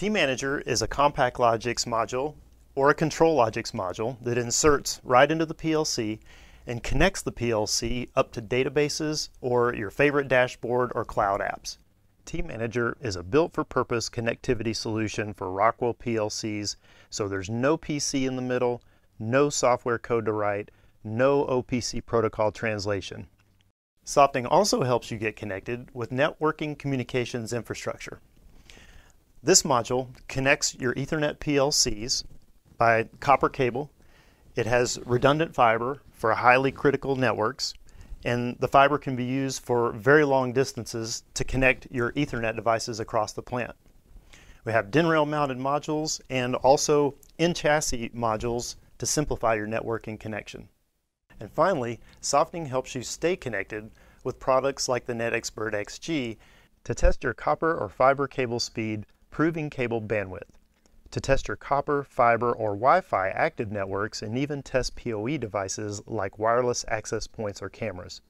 tManager is a CompactLogix module or a ControlLogix module that inserts right into the PLC and connects the PLC up to databases or your favorite dashboard or cloud apps. tManager is a built-for-purpose connectivity solution for Rockwell PLCs, so there's no PC in the middle, no software code to write, no OPC protocol translation. Softing also helps you get connected with networking communications infrastructure. This module connects your Ethernet PLCs by copper cable. It has redundant fiber for highly critical networks, and the fiber can be used for very long distances to connect your Ethernet devices across the plant. We have DIN rail mounted modules and also in chassis modules to simplify your networking connection. And finally, Softing helps you stay connected with products like the NetXpert XG to test your copper or fiber cable speed, proving cable bandwidth, to test your copper, fiber, or Wi-Fi active networks, and even test PoE devices like wireless access points or cameras.